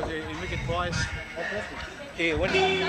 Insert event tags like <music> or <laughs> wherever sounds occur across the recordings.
because you, make it twice. What do you...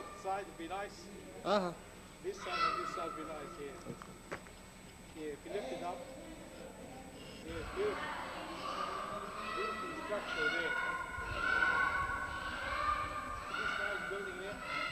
both sides would be nice. Uh-huh. This side and this side would be nice here. Yeah, if you lift it up. Yeah, beautiful. Beautiful structure there. This nice building there.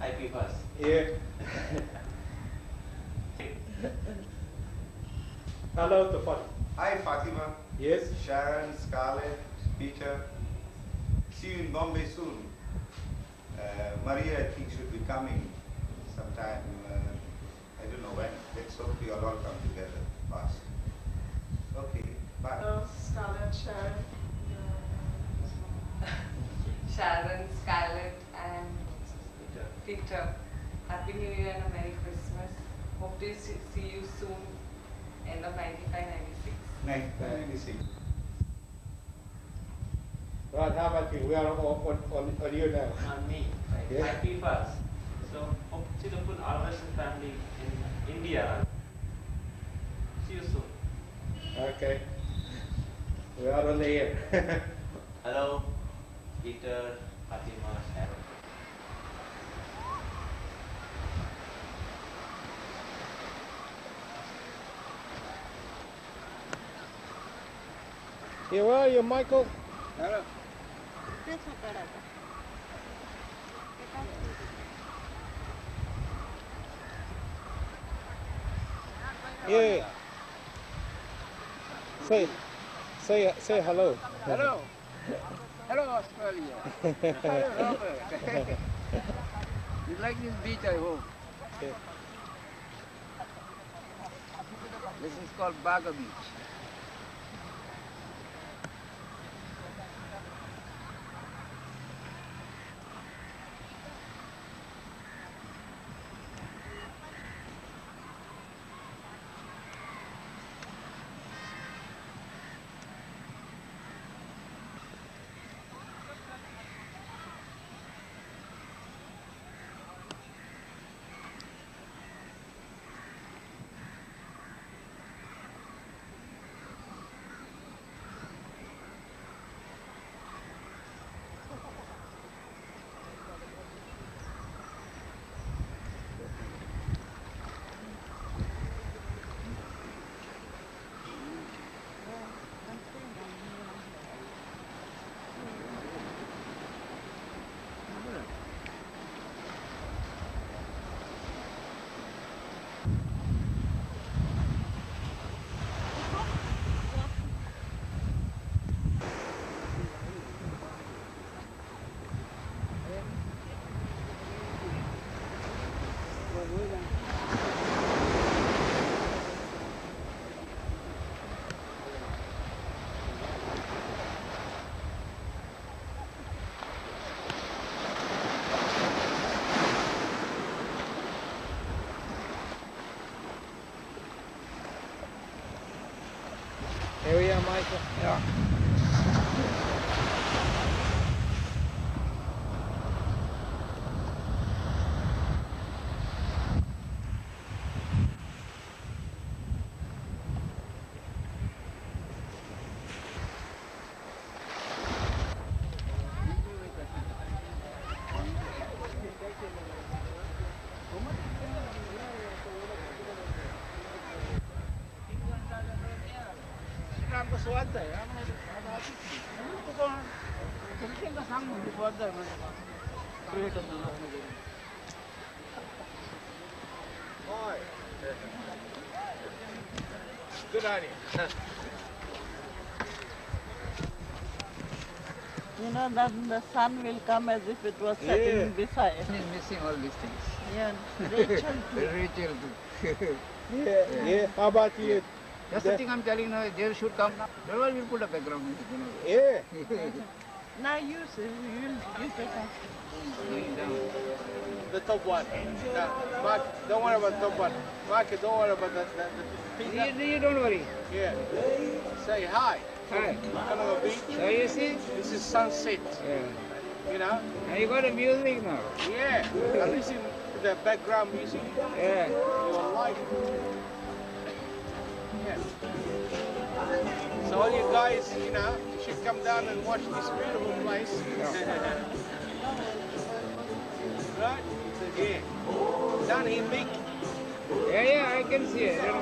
IP first. Yeah. Hello, the fun. Hi Fatima, Yes. Sharon, Scarlett, Peter. See you in Bombay soon. Uh, Maria, I think, should be coming sometime. Uh, I don't know when. Let's hope we all, all come together fast. Okay, bye. Hello, Scarlett, Sharon. <laughs> Sharon, Scarlett, and Peter. Happy New Year and a Merry Christmas. Hope to see see you soon. End of 95 96. Night, uh, Right, how about you? We are on, on, on, on you now. on me, right? Yeah. Happy first. So hope to see the full Alvasan family in India. See you soon. Okay. We are on the air. Hello, Peter, Fatima, Sharon. Yeah, where are you, Michael? Yeah. Say, say, say hello. Hello. Hello, Australia. Hello, <laughs> Robert. you like this beach, I hope. Yeah. This is called Baga Beach. Here we are, Michael. Yeah. You know that the sun will come as if it was setting beside. He's missing all these things. Yeah, <laughs> Rachel too. Rachel too. Yeah, yeah. How about you? That's the thing I'm telling you, they should come. Wherever we put a background music, you know. Yeah. <laughs> Now you see, you, you take off. The top one. Now, Mark, don't worry about the top one. Mark, don't worry about the, the, the You, you don't worry. Yeah. Say hi. Hi. Beach. So you see? This is sunset. Yeah. You know? And you got a music now. Yeah. And listen to the background music. Yeah. Your life. Yeah. So all you guys, you know, should come down and watch this beautiful place. right? Yeah. Down here, big. Yeah, yeah, I can see it. Don't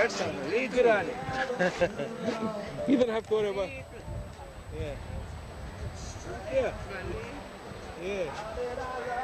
That's all. Lead it on. You don't have to worry about. Yeah. Yeah. Yeah.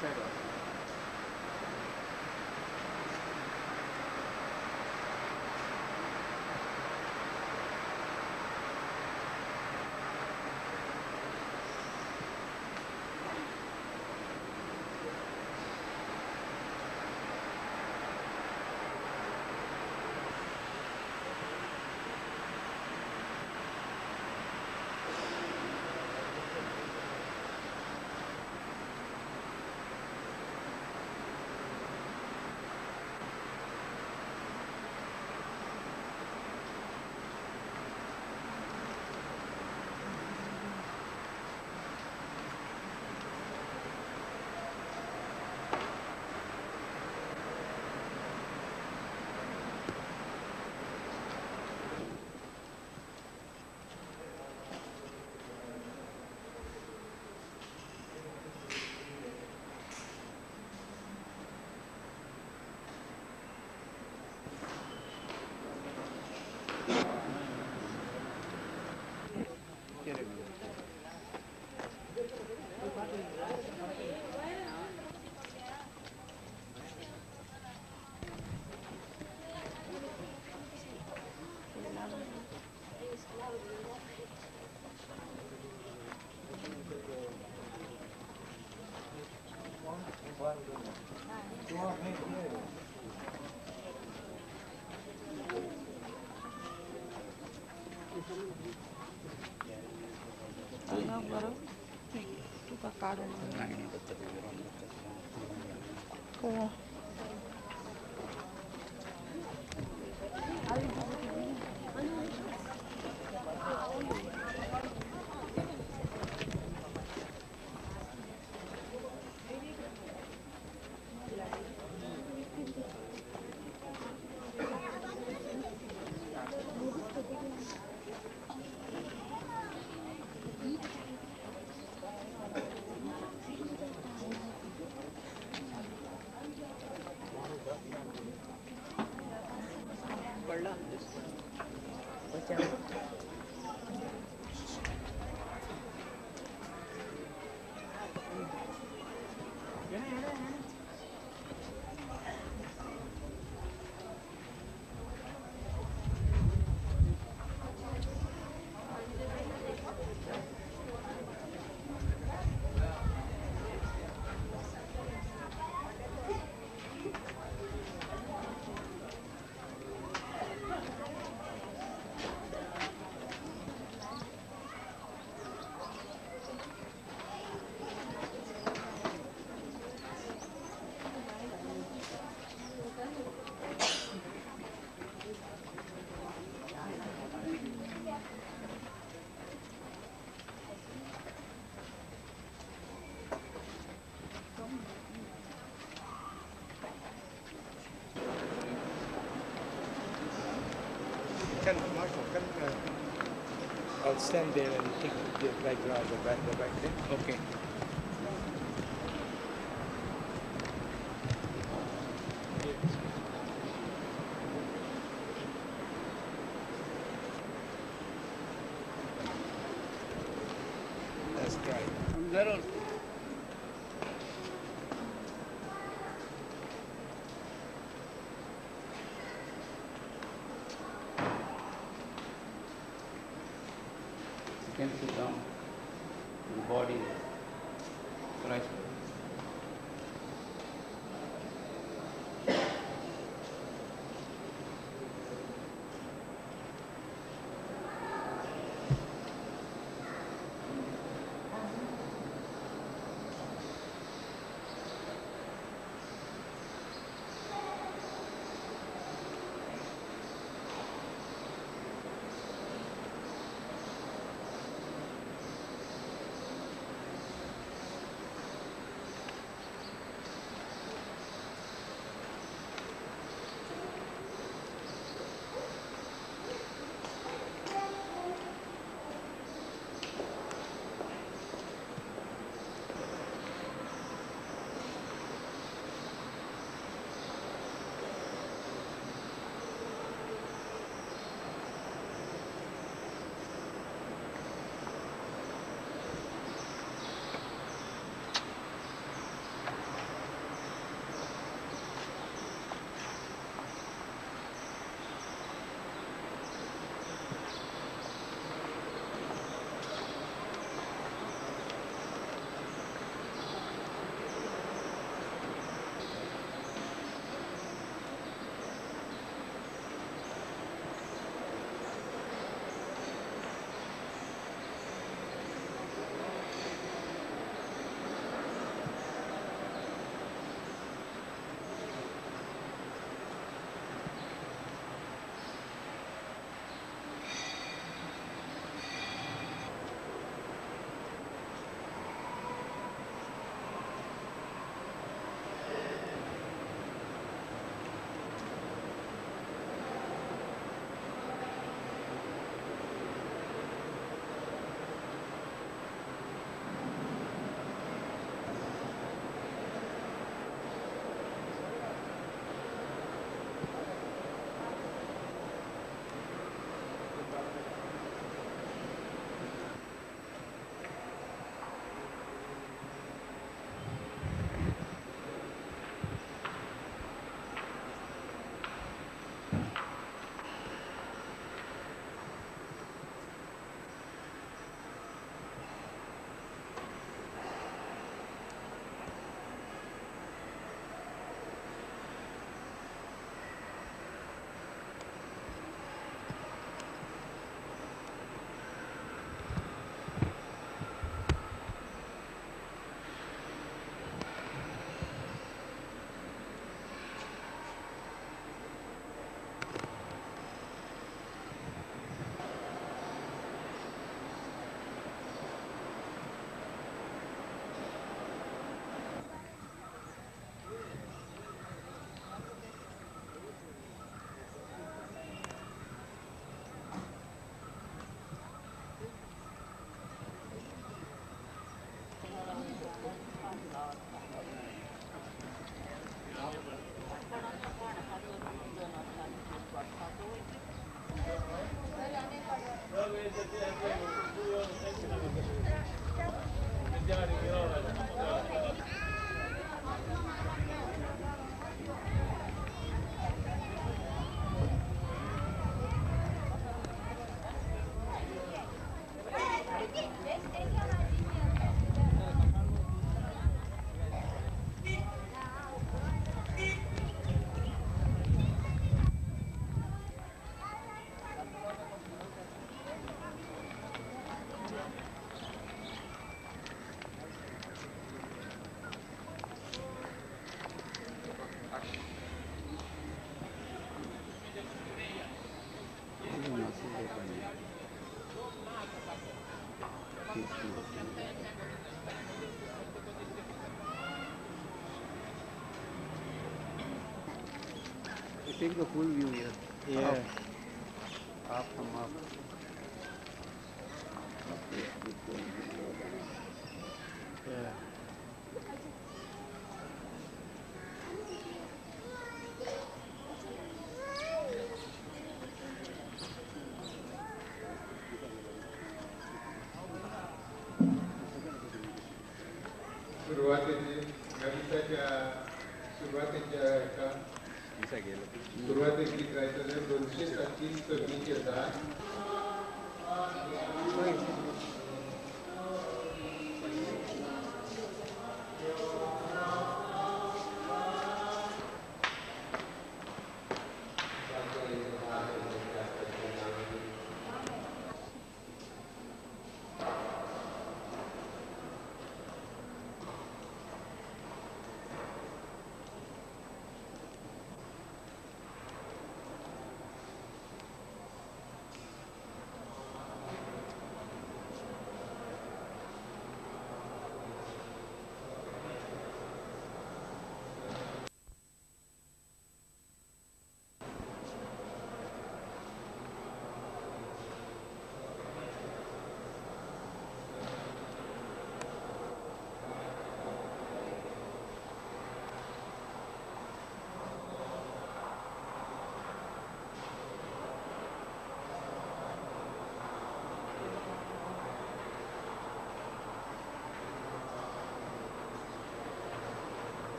cero. Oh. Can, Michael, can, uh, I'll stand there and take the right drive, the back, the back there. Okay. That's great. Little take the full view here. Yeah. Up up from up. Yeah. सुरुवातीची गणिताच्या सुरुवातीच्या कसा गेला सुरुवातीची काय दोनशे सत्तीस कमी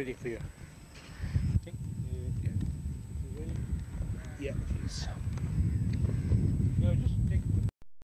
ready you.